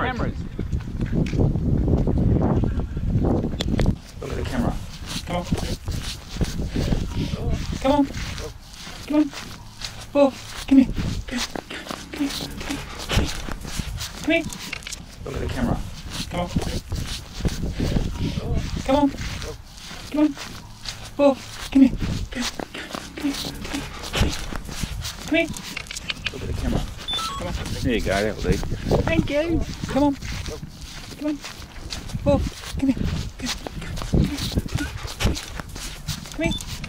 cameras. cameras. Look at the camera. Come on. Come on. Come on. Bo, come here. Come here. Come here. Come here. Come here. Look at the camera. Come on. Come on. Come on. Bo, come here. Come here. Come here. Come here. Come here. Look at the camera. There you go, that'll do. Thank you. Come on. Come on. Bo, come here. Come, come, come here. Come here.